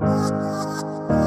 Música